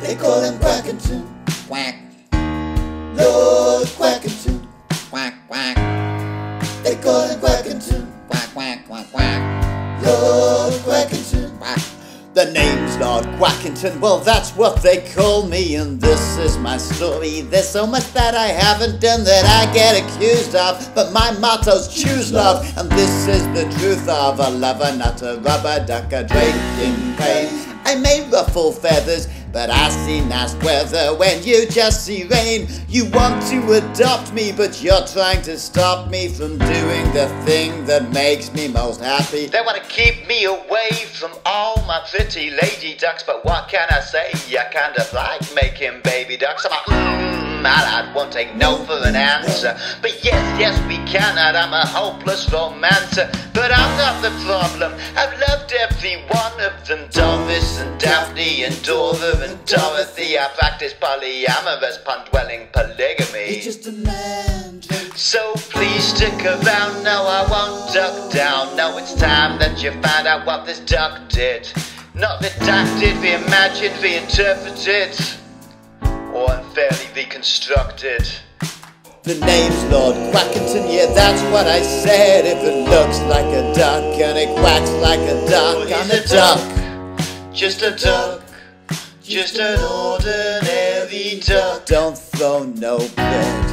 They call him Quackington. Quack, Lord Quackington. quack, quack, They call him Quackington. quack, quack, quack, quack, Lord Quackington. quack. The name's Lord Quackington, well that's what they call me and this is my story. There's so much that I haven't done that I get accused of, but my motto's choose love and this is the truth of a lover, not a rubber duck, a drink in pain. I may ruffle feathers, but I see nice weather when you just see rain. You want to adopt me, but you're trying to stop me from doing the thing that makes me most happy. They want to keep me away from all my pretty lady ducks, but what can I say? I kind of like making baby ducks. I'm a mmm, I won't take no for an answer. But yes, yes, we cannot. I'm a hopeless romancer, but I'm not the problem. I've loved every one of them, Doris and Daphne and Dora and Dorothy. I practice polyamorous, polygamy. Just a man. So please stick around, no I won't duck down No it's time that you find out what this duck did Not redacted, reimagined, reinterpreted Or unfairly reconstructed the name's Lord Quackington, yeah, that's what I said. If it looks like a duck and it quacks like a duck, I'm a duck. Just a duck, just an ordinary duck. Don't throw no bread.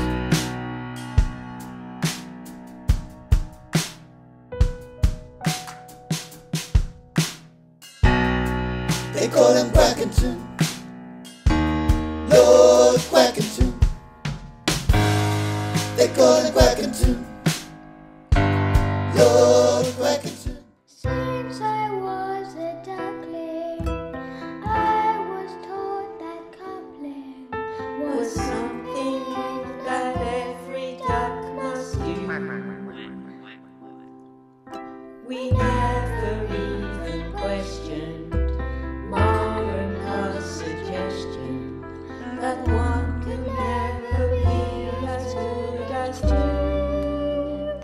They call him Quackington. We never even questioned Mara suggestion that one could never be as good as two.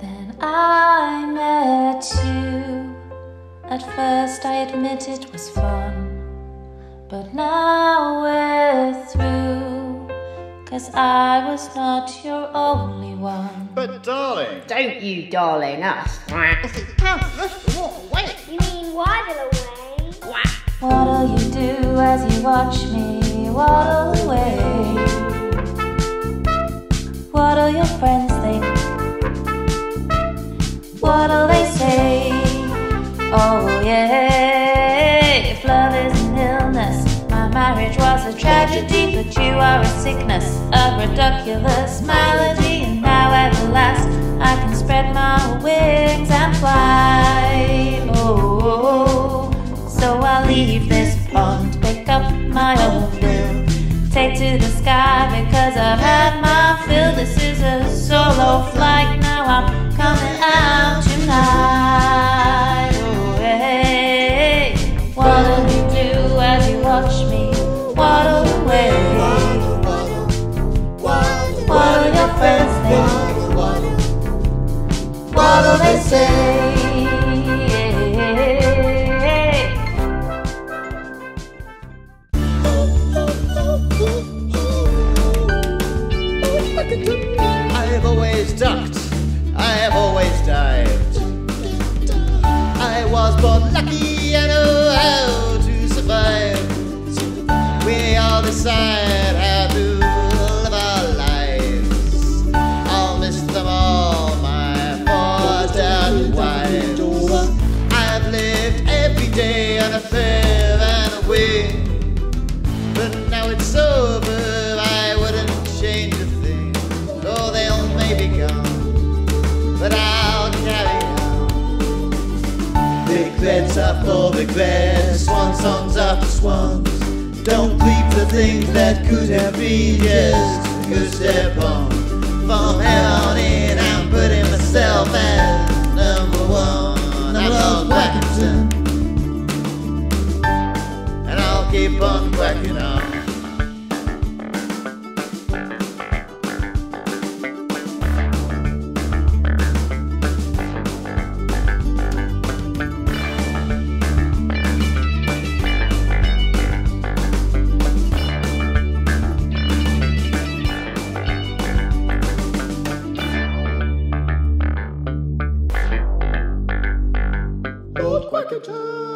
Then I met you. At first, I admit it was fun. But now we're through. Cause I was not your only one. But darling, Don't you darling us. You mean waddle away? What'll you do as you watch me waddle away? What'll your friends think? What'll they say? Oh yeah, if love is an illness, my marriage was a tragedy, but you are a sickness, a ridiculous malady, and now at last I can spread my wings and fly. Oh, so I'll leave this pond, pick up my own bill, take to the sky because I've had my fill. This is a solo flight, I've always ducked, I have always dived. I was born lucky, I for regrets, swan songs after swans. Don't leave the things that could have been just good step on. From on in, quack into.